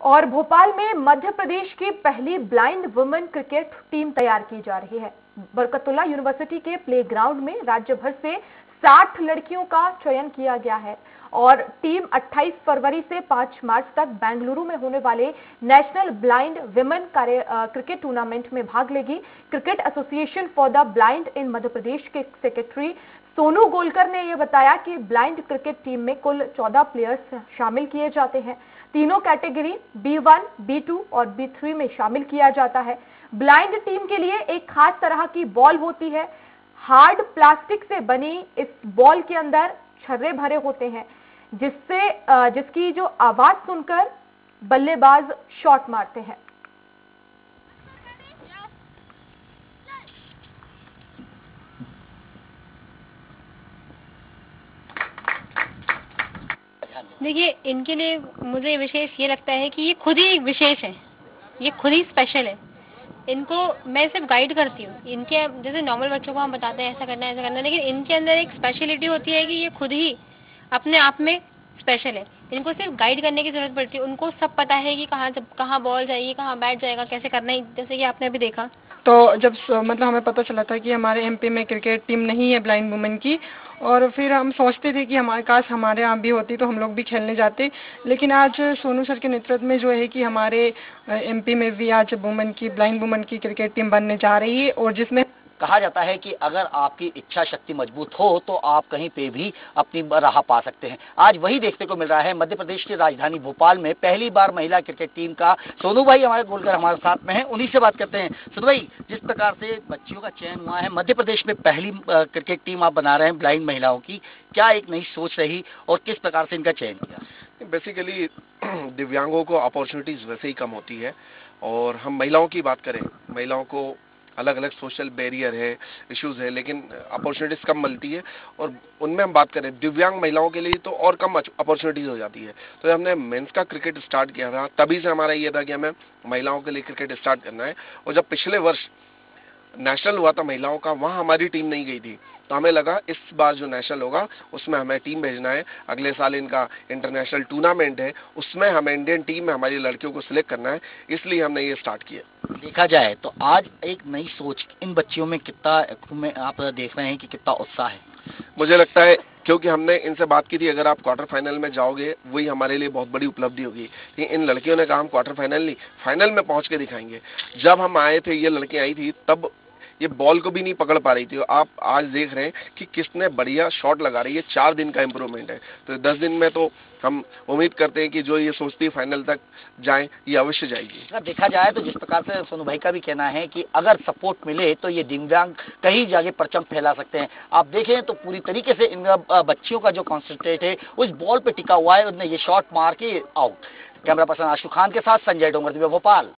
और भोपाल में मध्य प्रदेश की पहली ब्लाइंड वुमेन क्रिकेट टीम तैयार की जा रही है। बरकतुल्ला यूनिवर्सिटी के प्लेग्राउंड में राज्य भर से 60 लड़कियों का चयन किया गया है और टीम 28 फरवरी से 5 मार्च तक बेंगलुरु में होने वाले national blind women cricket tournament में भाग लेगी। Cricket association for the blind in Madhya Pradesh के सेक्रेटरी सोनू गोलकर ने यह बताया कि ब्लाइंड क्रिकेट टीम में कुल 14 प्लेयर्स शामिल किए जाते हैं। तीनों कैटेगरी B1, B2 और B3 में शामिल किया जाता है। ब्लाइंड टीम के लिए एक खास तरह की बॉल होती है। हार्ड प्लास्टिक से बनी इस बॉल के अंदर छर्रे भरे होते हैं जिससे जिसकी जो आवाज़ सुनकर बल्लेबाज शॉट मारते हैं। देखिए, इनके लिए मुझे विशेष ये लगता है कि ये खुद ही विशेष है। ये खुद ही स्पेशल है। इनको मैं सिर्फ़ गाइड करती हूँ। इनके जैसे नॉर्मल बच्चों को हम बताते हैं, ऐसा करना है, ऐसा करना है, लेकिन इनके अंदर एक स्पेशलिटी होती है कि ये खुद ही अपने आप में स्पेशल है। इनको सिर्फ़ गाइड करने की ज़रूरत पड़ती है। उनको सब पता है कि कहाँ जब, कहाँ बॉल जाएगी, कहाँ बैठ जाएगा, कैसे करना है। जैसे कि आपने अभी देखा तो जब मतलब हमें पता चला था कि हमारे एमपी में क्रिकेट टीम नहीं है ब्लाइंड वुमेन की, और फिर हम सोचते थे कि हमारे काश हमारे यहाँ भी होती तो हम लोग भी खेलने जाते। लेकिन आज सोनू सर के नेतृत्व में जो है कि हमारे एमपी में भी आज वुमेन की ब्लाइंड वुमेन की क्रिकेट टीम बनने जा रही है, और जिसमें कहा जाता है कि अगर आपकी इच्छा शक्ति मज़बूत हो तो आप कहीं पे भी अपनी राह पा सकते हैं। आज वही देखने को मिल रहा है। मध्य प्रदेश की राजधानी भोपाल में पहली बार महिला क्रिकेट टीम का सोनू भाई हमारे गोलकर हमारे साथ में है। उन्हीं से बात करते हैं। सोनू भाई, जिस प्रकार से बच्चियों का चयन हुआ है, मध्य प्रदेश में पहली क्रिकेट टीम आप बना रहे हैं ब्लाइंड महिलाओं की, क्या एक नई सोच रही और किस प्रकार से इनका चयन किया? बेसिकली दिव्यांगों को अपॉर्चुनिटीज़ वैसे ही कम होती है। और हम महिलाओं की बात करें, महिलाओं को अलग अलग सोशल बैरियर है इश्यूज़ है, लेकिन अपॉर्चुनिटीज़ कम मिलती है और उनमें हम बात करें, दिव्यांग महिलाओं के लिए तो और कम अपॉर्चुनिटीज़ हो जाती है। तो हमने मेन्स का क्रिकेट स्टार्ट किया था, तभी से हमारा ये था कि हमें महिलाओं के लिए क्रिकेट स्टार्ट करना है और जब पिछले वर्ष नेशनल हुआ था महिलाओं का वहाँ हमारी टीम नहीं गई थी। तो हमें लगा इस बार जो नेशनल होगा उसमें हमें टीम भेजना है। अगले साल इनका इंटरनेशनल टूर्नामेंट है उसमें हमें इंडियन टीम में हमारी लड़कियों को सिलेक्ट करना है। इसलिए हमने ये स्टार्ट किया। देखा जाए तो आज एक नई सोच इन बच्चियों में कितना में आप देख रहे हैं कि कितना उत्साह है। मुझे लगता है क्योंकि हमने इनसे बात की थी, अगर आप क्वार्टर फाइनल में जाओगे, वही हमारे लिए बहुत बड़ी उपलब्धि होगी इन लड़कियों ने कहा, हम क्वार्टर फाइनल नहीं, फाइनल में पहुँच के दिखाएँगे। जब हम आए थे, ये लड़कियाँ आई थी, तब ये बॉल को भी नहीं पकड़ पा रही थी। आप आज देख रहे हैं कि किसने बढ़िया शॉट लगा रही है। चार दिन का इम्प्रूवमेंट है। तो दस दिन में तो हम उम्मीद करते हैं कि जो ये सोचती है फाइनल तक जाए, ये अवश्य जाएगी। अगर देखा जाए तो जिस प्रकार से सोनू भाई का भी कहना है कि अगर सपोर्ट मिले तो ये दिव्यांग कहीं जाके परचम फैला सकते हैं। आप देखें तो पूरी तरीके से इन बच्चियों का जो कॉन्सेंट्रेट है, उस बॉल पे टिका हुआ है। उन्होंने ये शॉट मार के out camera person Ashu Khan के साथ संजय डोंगर भोपाल।